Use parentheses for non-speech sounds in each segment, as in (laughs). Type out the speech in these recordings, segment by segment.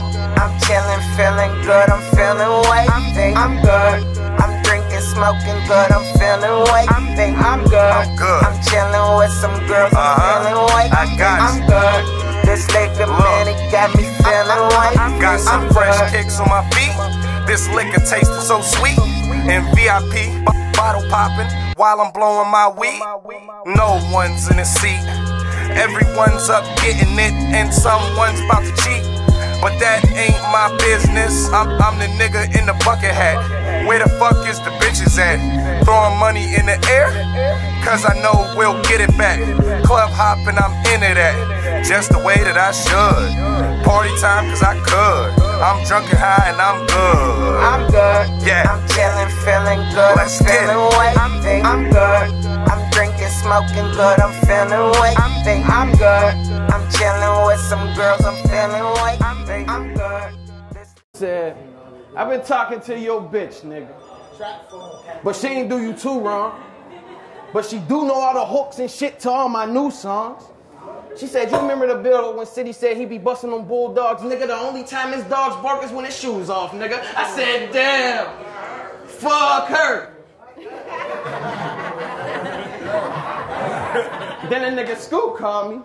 good. I'm chillin', feeling good. I'm feeling wavy. I'm good. I'm drinking, smoking good. I'm feeling wavy. I'm good. I'm good. I'm chillin' with some girls. I'm Uh-huh. feeling wavy. I got you. I'm good. This liquor, man, it got me feeling wavy. Got some I'm fresh good. kicks on my feet. This liquor tastes so sweet. And VIP, b- bottle popping while I'm blowing my weed. No one's in the seat. Everyone's up getting it, and someone's about to cheat. But that ain't my business. I'm, I'm the nigga in the bucket hat. Where the fuck is the bitches at? Throwing money in the air? Cause I know we'll get it back. Club hopping, I'm into that. Just the way that I should. Party time, cause I could. I'm drunk and high and I'm good. I'm good. Yeah. I'm chillin', feeling good. Let's I'm get it. feeling wavy. I'm good. I'm drinking, smoking good. I'm feeling wavy. I'm I'm good. I'm chillin' with some girls. I'm feeling. I'm good. Said, I've been talking to your bitch, nigga. But she ain't do you too wrong. But she do know all the hooks and shit to all my new songs. She said, you remember the bill when Sity said he be busting them bulldogs, nigga? The only time his dogs bark is when his shoes off, nigga. I said, damn. Fuck her. (laughs) then a nigga Scoop called me.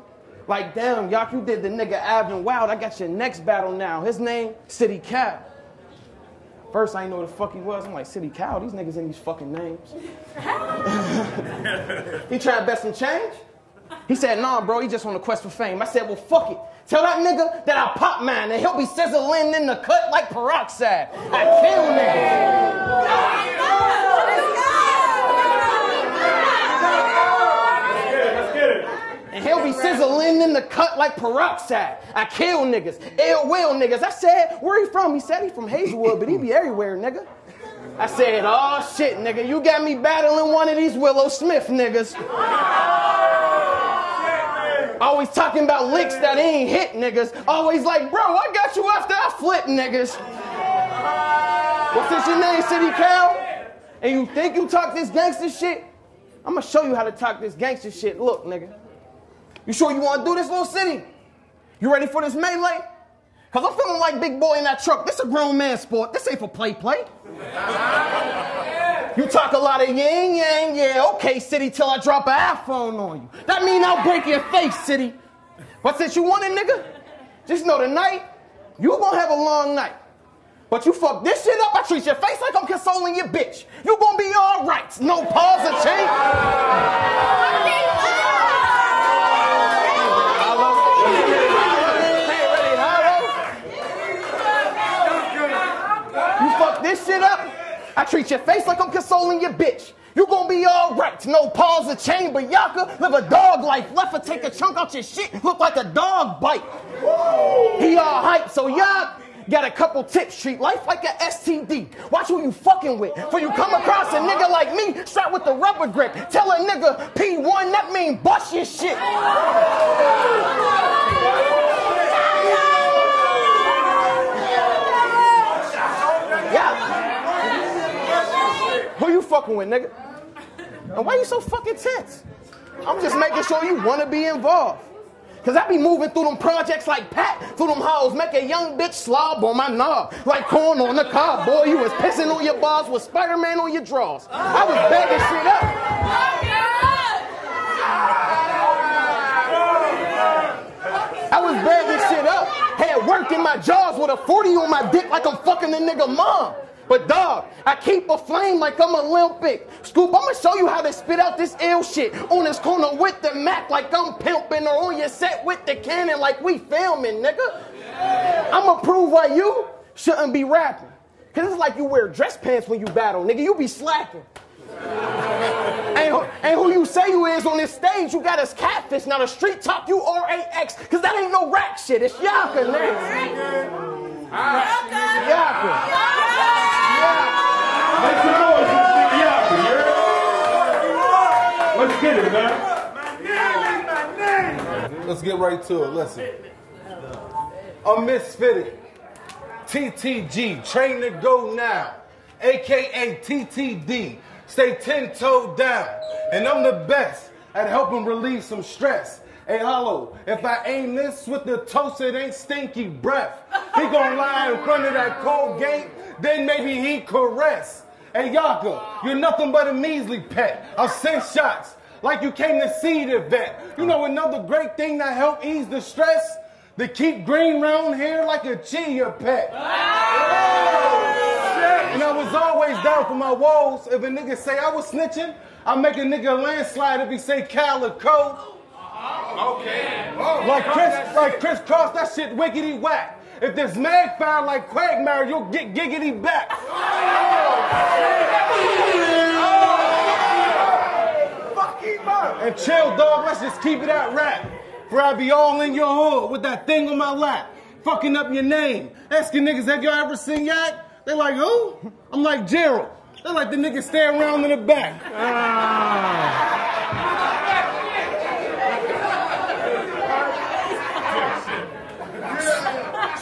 Like, damn, y'all, you did the nigga Avin Wild. I got your next battle now. His name, Sity Cow. First, I didn't know who the fuck he was. I'm like, Sity Cow, these niggas in these fucking names. (laughs) he trying to bet some change? He said, nah, bro, he just on a quest for fame. I said, well, fuck it. Tell that nigga that I pop mine and he'll be sizzling in the cut like peroxide. I kill niggas. He'll be sizzling in the cut like peroxide. I kill niggas. Ill will niggas. I said, where he from? He said he from Hazelwood, but he be everywhere, nigga. I said, oh shit, nigga, you got me battling one of these Willow Smith niggas. Always talking about licks that ain't hit niggas. Always like, bro, I got you after I flip niggas. What's this your name, Sity Cow? And you think you talk this gangster shit? I'm gonna show you how to talk this gangster shit. Look, nigga. You sure you wanna do this, little city? You ready for this melee? Cause I'm feeling like big boy in that truck. This a grown man sport. This ain't for play play. You talk a lot of yang yang, yeah, okay, city, till I drop an iPhone on you. That mean I'll break your face, city. But since you want it, nigga, just know tonight, you gonna have a long night. But you fuck this shit up, I treat your face like I'm consoling your bitch. You gonna be alright. No pause or change. I treat your face like I'm consoling your bitch. You gonna be alright, no pause or chamber. Yaka, live a dog life. Left or take a chunk out your shit, look like a dog bite. He all hype, so y'all got a couple tips. Treat life like a STD. Watch who you fucking with. For you come across a nigga like me, strapped with the rubber grip. Tell a nigga P1, that mean bust your shit. Yeah. Who you fucking with, nigga? And why you so fucking tense? I'm just making sure you wanna be involved. Cause I be moving through them projects like Pat, through them halls, make a young bitch slob on my knob. Like corn on the cob, boy, you was pissing on your bars with Spider-Man on your drawers. I was bagging shit up. I was bagging shit up. Had work in my jaws with a 40 on my dick like I'm fucking a nigga mom. But dog, I keep a flame like I'm Olympic. Scoop, I'ma show you how to spit out this ill shit. On this corner with the Mac like I'm pimping, or on your set with the cannon like we filming, nigga. I'ma prove why you shouldn't be rapping. Cause it's like you wear dress pants when you battle, nigga. You be slacking. (laughs) ain't, who, who you say you is on this stage. You got us catfish. Now the street talk you R-A-X. Cause that ain't no rack shit. It's Yaka, nigga. Yaka. Make some noise for Big Yaka, heard? Let's get it, man. Let's get right to it. Listen. I'm misfitted. TTG, train to go now. AKA TTD. Stay 10 toe down. And I'm the best at helping relieve some stress. Hey, hollow, if I aim this with the toast, it ain't stinky breath. He gonna lie in front of that cold gate, then maybe he caress. Hey Yaka, you're nothing but a measly pet. I'll send shots like you came to see the vet. You know another great thing that help ease the stress? To keep green round hair like a chia pet. And I was always down for my woes. If a nigga say I was snitching, I make a nigga landslide if he say calico. Okay. Like Chris, like Kris Kross, that shit wickety whack. If this mag found like Quagmire, you'll get giggity back. And chill, dog. Let's just keep it at rap. For I be all in your hood with that thing on my lap, fucking up your name. Asking niggas, have y'all ever seen Yak? They like, who? I'm like, Gerald. They like the niggas stay around in the back. Ah.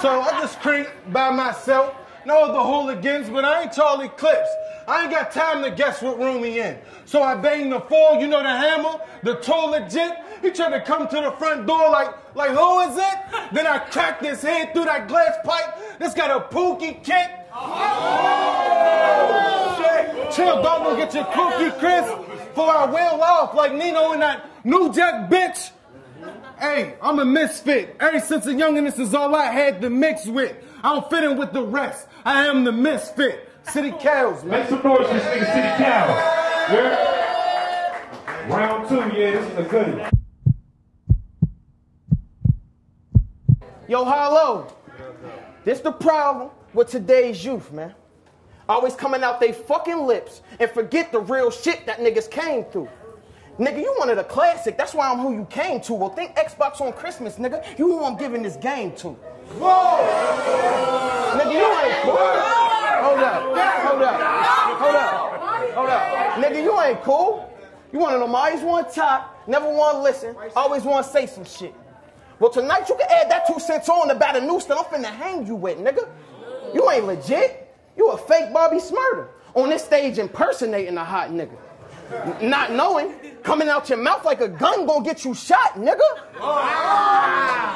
So I just creep by myself. No other hooligans, but I ain't Charlie Clips. I ain't got time to guess what room he in. So I bang the four, you know the hammer, the tool legit. He tried to come to the front door like, like who is it? Then I cracked his head through that glass pipe. This got a pookie kick. Chill, dog, go get your cookie, Chris. For I wail off like Nino and that New Jack bitch. Hey, I'm a misfit. Ever since a youngin', this is all I had to mix with. I don't fit in with the rest. I am the misfit. Sity cows, man. Make some noise for this nigga Sity Cows. Yeah? Round two, yeah, this is a goodie. Yo, hello. This the problem with today's youth, man. Always coming out they fucking lips and forget the real shit that niggas came through. Nigga, you wanted a classic. That's why I'm who you came to. Well, think Xbox on Christmas, nigga. You who I'm giving this game to. Whoa! Nigga, you ain't cool. Hold up. Hold up. Hold up. Hold up. Nigga, you ain't cool. You one of them always want to talk, never want to listen, always want to say some shit. Well, tonight you can add that two cents on about a noose that I'm finna hang you with, nigga. You ain't legit. You a fake Bobby Shmurda on this stage impersonating a hot nigga. Not knowing, coming out your mouth like a gun gonna get you shot, nigga.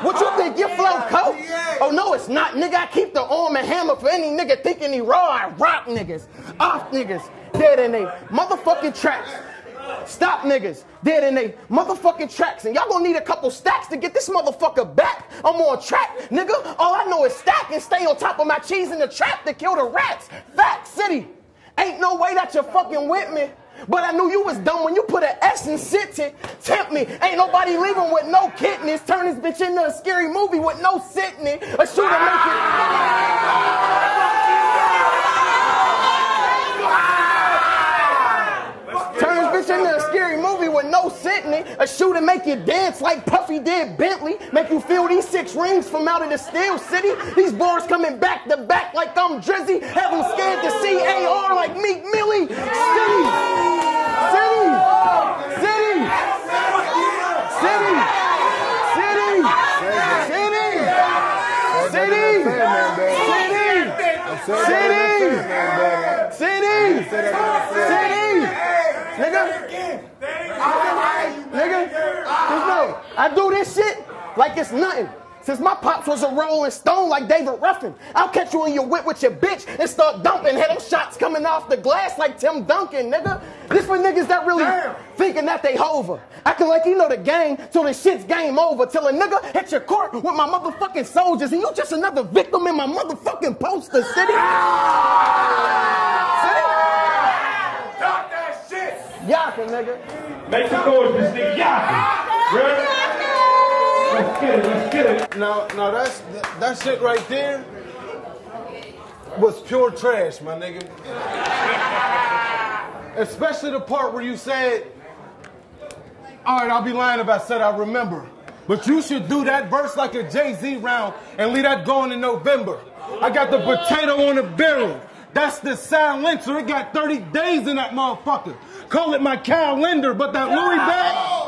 What you think, your flow coat? Oh no, it's not, nigga. I keep the arm and hammer for any nigga thinking he raw. I rock niggas, off niggas, dead in they motherfucking tracks. Stop niggas, dead in they motherfucking tracks. And y'all gonna need a couple stacks to get this motherfucker back. I'm on track, nigga. All I know is stack and stay on top of my cheese in the trap to kill the rats. Fact City. Ain't no way that you're fucking with me. But I knew you was dumb when you put an S in city. Tempt me. Ain't nobody leaving with no kidneys. Turn this bitch into a scary movie with no Sydney. A shooter make it. Turn this bitch into a scary movie with no Sydney. A shooter make you dance like Puffy did Bentley. Make you feel these six rings from out of the Steel City. These bars coming back to back like I'm Drizzy. Have them scared to see AR like Meek Nigga. Know, I do this shit like it's nothing. Since my pops was a rolling stone like David Ruffin, I'll catch you in your whip with your bitch and start dumping. Had them shots coming off the glass like Tim Duncan, nigga. This for niggas that really thinking that they hover. Acting like you know the game till the shit's game over. Till a nigga hit your court with my motherfucking soldiers and you just another victim in my motherfucking poster city. Yaka, nigga. Make some noise for this nigga Yaki. Ready? Let's get it, let's get it. No, no, that's that, that shit right there was pure trash, my nigga. (laughs) Especially the part where you said, "All right, I'll be lying if I said I remember." But you should do that verse like a Jay Z round and leave that going in November. I got the potato on the barrel. That's the silencer. It got 30 days in that motherfucker. Call it my calendar, but that Louis bat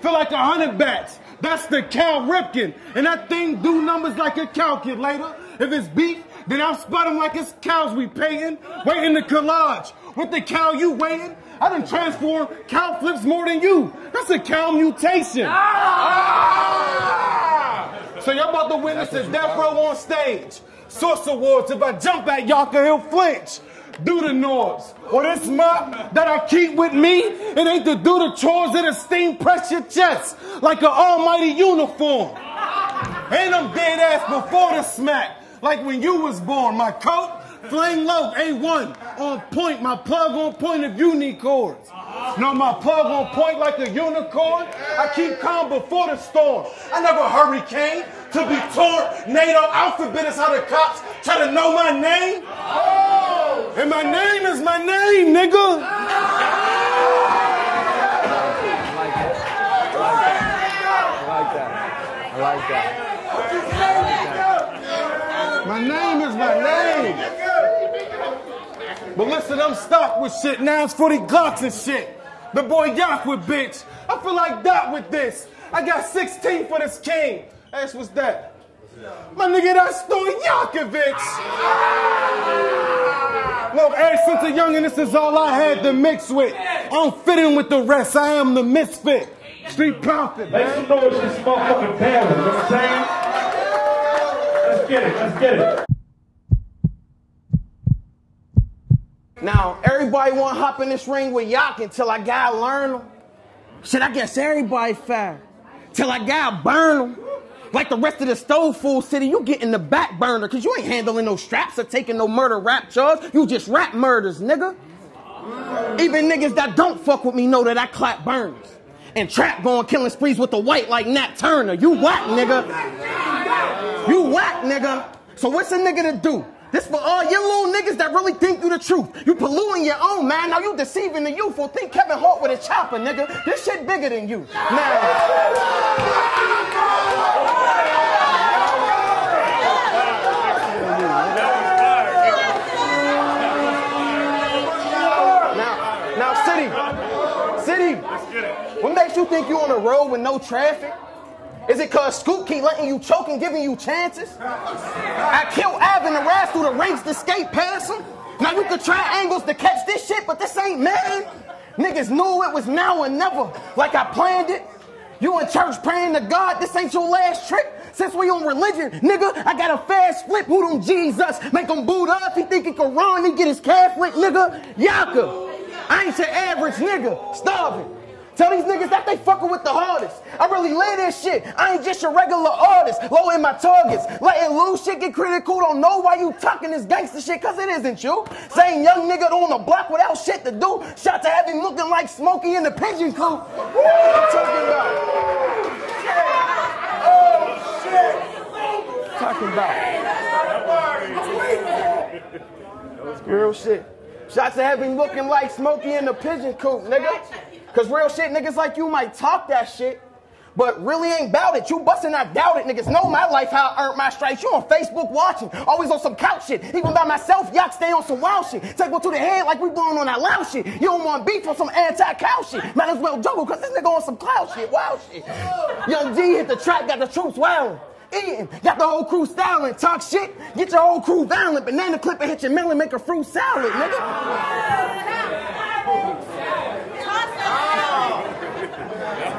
feel like a hundred bats. That's the Cal Ripken. And that thing do numbers like a calculator. If it's beef, then I'll spot them like it's cows we paying. Waiting to collage. With the cow you waiting, I done transform cow flips more than you. That's a cow mutation. So So y'all about to witness a death row on stage. Source Awards, if I jump at Yaka, he'll flinch. Do the noise. Or this mop that I keep with me, it ain't to do the chores, it'll steam press your chest like an almighty uniform. And I'm dead ass before the smack, like when you was born. My coat, flame low, A1, on point. My plug on point need chords. No, my plug on point like a unicorn. I keep calm before the storm. I never hurricane to be tornado. Alphabet is how the cops try to know my name. Oh! And my name is my name, nigga. I like that. My name is my name. But listen, I'm stuck with shit. Now it's 40 Glocks and shit. The boy Yak with bitch. I feel like Dot with this. I got 16 for this king. Ask what's that? My nigga, that's Stoy Yakovich. Look, ever since a youngin', this is all I had to mix with. I don't fit in with the rest. I am the misfit. Street prophet, Make man. some noise for this motherfucking panel. You know what I'm saying? Let's get it. Let's get it. Now, everybody want to hop in this ring with Yak until I gotta learn them. Shit, I guess everybody fair. Till I gotta burn them. Like the rest of the stove fool city, you get in the back burner because you ain't handling no straps or taking no murder rap charge. You just rap murders, nigga. Even niggas that don't fuck with me know that I clap burns. And trap going killing sprees with the white like Nat Turner. You whack, nigga. You whack, nigga. So what's a nigga to do? This for all you little niggas that really think you the truth. You polluting your own, man. Now you deceiving the youth. Well, think Kevin Hart with a chopper, nigga. This shit bigger than you. Now, now, city, city. What makes you think you on the road with no traffic? Is it cause Scoop keep letting you choke and giving you chances? I killed Avin and rise through the ranks to skate past him. Now you could try angles to catch this shit, but this ain't man. Niggas knew it was now or never, like I planned it. You in church praying to God, this ain't your last trick. Since we on religion, nigga, I got a fast flip. Who them Jesus? Make him boot up. He think he can run. He get his Catholic, nigga. Yaka. I ain't your average nigga. Starving. Tell these niggas that they fucking with the hardest. I really live this shit. I ain't just your regular artist. Low in my targets. Letting loose shit get critical. Don't know why you talking this gangster shit, cause it isn't you. Same young nigga on the block without shit to do. Shot to have him looking like Smokey in the pigeon coop. What I'm talking about? Oh shit. Talking about. Real shit. Shots to have looking like Smokey in the pigeon coop, nigga. Cause real shit, niggas like you might talk that shit, but really ain't bout it. You bustin', I doubt it. Niggas know my life, how I earned my stripes. You on Facebook watching, always on some couch shit. Even by myself, y'all stay on some wild shit. Take one to the head like we blowing on that loud shit. You don't want beef on some anti-cow shit. Might as well juggle, cause this nigga on some cloud shit, wild shit. Young G hit the track, got the troops wildin'. Eating, got the whole crew styling, talk shit, get your whole crew violent, banana clip and hit your melon, make a fruit salad, nigga.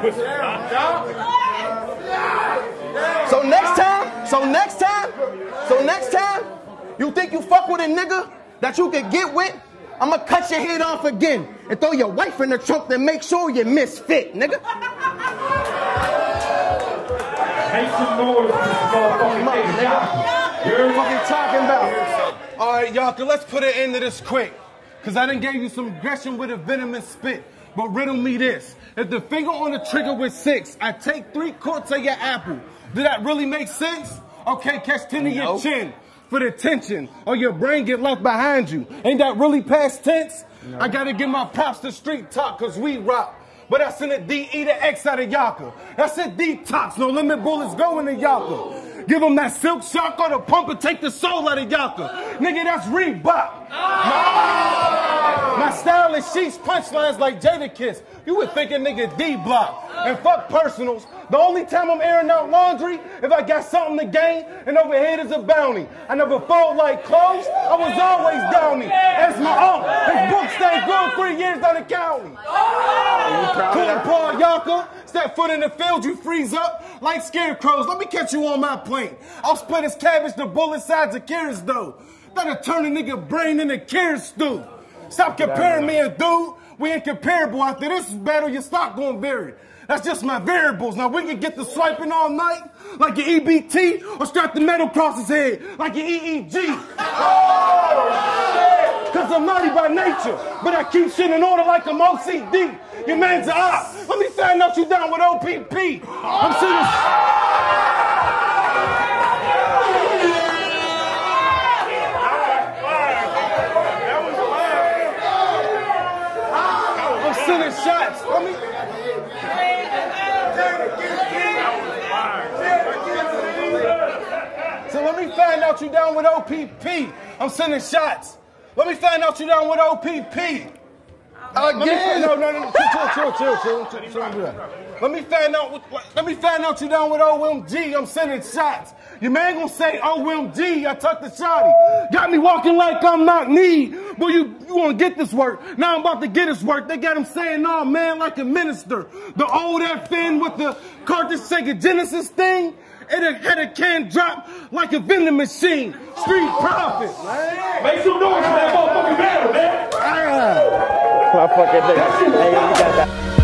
So next time, so next time, so next time, you think you fuck with a nigga that you can get with? I'ma cut your head off again and throw your wife in the trunk to make sure you misfit, nigga. Make some noise motherfucking nigga. nigga. You heard me? Fucking talking about. All right, y'all, so let's put an end to this quick. Because I done gave you some aggression with a venomous spit. But riddle me this. If the finger on the trigger was six, I take three quarts of your apple. Did that really make sense? Okay, catch 10 of your Nope. chin for the tension, or your brain get left behind you. Ain't that really past tense? I gotta give my props to street talk, cause we rock. But that's in the D, E to X out of Yaka. That's a detox, no limit bullets going to Yaka. Give them that silk shock or the pump and take the soul out of Yaka. Nigga, that's Reebok. My style is sheets, punchlines like Jadakiss. You would think a nigga D block. And fuck personals. The only time I'm airing out laundry if I got something to gain and overhead is a bounty. I never fold like clothes. I was always downy. That's my uncle. His book stayed good three years down the county. Cool Paul Yaka. Step foot in the field, you freeze up like scarecrows. Let me catch you on my plane. I'll split his cabbage to bullet sides of carrots, though. That'll turn a nigga brain into carrot stew. Stop comparing me and dude. We ain't comparable. After this battle, your stock going buried. That's just my variables. Now we can get the swiping all night like your EBT or strap the metal across his head like your EEG. Cause I'm naughty by nature, but I keep shit in order like I'm OCD. Your man's a op. Let me find out you down with OPP. I'm sitting. Shots. Me. So let me find out you down with OPP. I'm sending shots. Let me find out you down with OPP. Again. no, no, no, chill, chill, chill, chill, chill, chill, do that. Let me find out. What, let me find out you down with OMG. I'm sending shots. Your man gonna say OMG. I tucked the shotty. Got me walking like I'm not me. Boy, you you wanna get this work? Now I'm about to get this work. They got him saying, "Oh man, like a minister." The old FN with the cartridge Sega Genesis thing. It had a can drop like a vending machine. Street profit, man. Make some noise for that motherfucking battle, man. Ah. My fucking nigga. Hey, you got that.